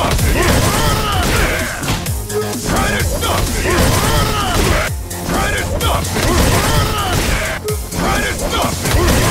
Yeah.